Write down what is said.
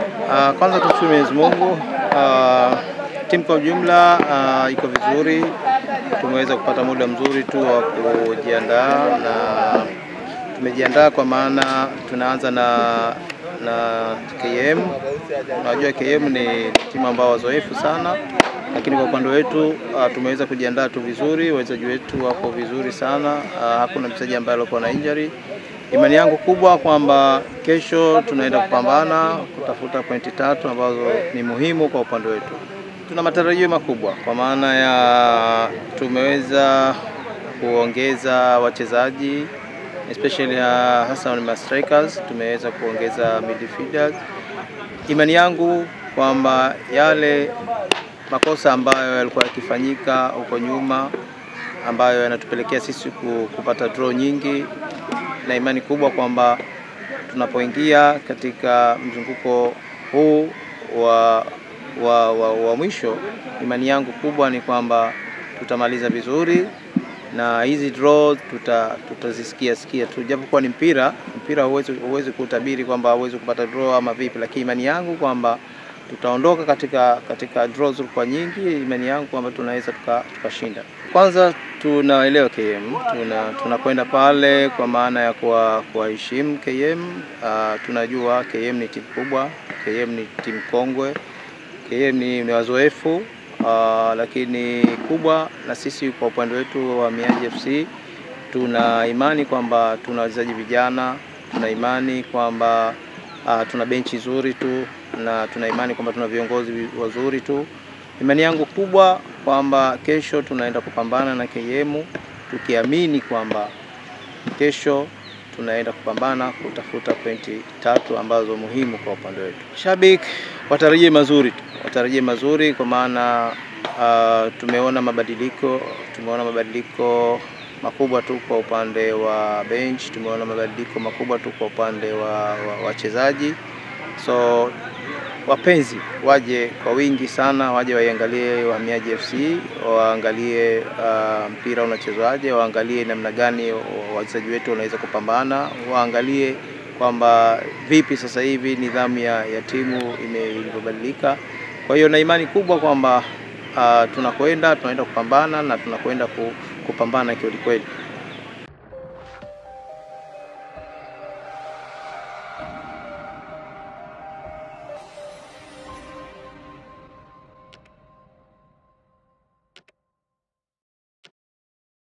Uh, kwanza tumshukuru Mwenyezi Mungu. Uh, timu kwa ujumla uh, iko vizuri, tumeweza kupata muda mzuri tu wa kujiandaa na tumejiandaa kwa maana tunaanza na na KM. Unajua KM ni timu ambao wazoefu sana, lakini kwa upande wetu uh, tumeweza kujiandaa tu vizuri, wachezaji wetu wako vizuri sana. Uh, hakuna mchezaji ambaye alikuwa na injury. Imani yangu kubwa kwamba kesho tunaenda kupambana kutafuta pointi tatu ambazo ni muhimu kwa upande wetu. Tuna matarajio makubwa kwa maana ya tumeweza kuongeza wachezaji especially uh, hasa ni strikers, tumeweza kuongeza midfielders. Imani yangu kwamba yale makosa ambayo yalikuwa yakifanyika huko nyuma ambayo yanatupelekea sisi kupata draw nyingi na imani kubwa kwamba tunapoingia katika mzunguko huu wa, wa, wa, wa mwisho, imani yangu kubwa ni kwamba tutamaliza vizuri na hizi draw tuta, tutazisikia sikia tu, japokuwa ni mpira. Mpira huwezi huwezi kutabiri kwamba huwezi kupata draw ama vipi, lakini imani yangu kwamba tutaondoka katika katika draw zilikuwa nyingi. Imani yangu kwamba tunaweza tukashinda. Tuka kwanza tunaelewa KM, tuna tunakwenda pale kwa maana ya kuwaheshimu KM. Uh, tunajua KM ni timu kubwa, KM ni timu kongwe, KM ni, ni wazoefu uh, lakini kubwa, na sisi kwa upande wetu wa Mianji FC tuna imani kwamba tuna wachezaji vijana, tuna imani kwamba uh, tuna benchi nzuri tu na tuna imani kwamba tuna viongozi wazuri tu. Imani yangu kubwa kwamba kesho tunaenda kupambana na KM tukiamini kwamba kesho tunaenda kupambana kutafuta pointi tatu ambazo muhimu kwa upande wetu. Shabik watarajie mazuri tu, watarajie mazuri kwa maana uh, tumeona mabadiliko, tumeona mabadiliko makubwa tu kwa upande wa bench, tumeona mabadiliko makubwa tu kwa upande wa wachezaji wa so wapenzi waje kwa wingi sana, waje waiangalie Wahamiaji FC, waangalie uh, mpira unachezwaje, waangalie namna gani wachezaji wetu wanaweza kupambana, waangalie kwamba vipi sasa hivi nidhamu ya, ya timu ilivyobadilika. Kwa hiyo na imani kubwa kwamba uh, tunakwenda tunaenda kupambana na tunakwenda kupambana kweli kweli.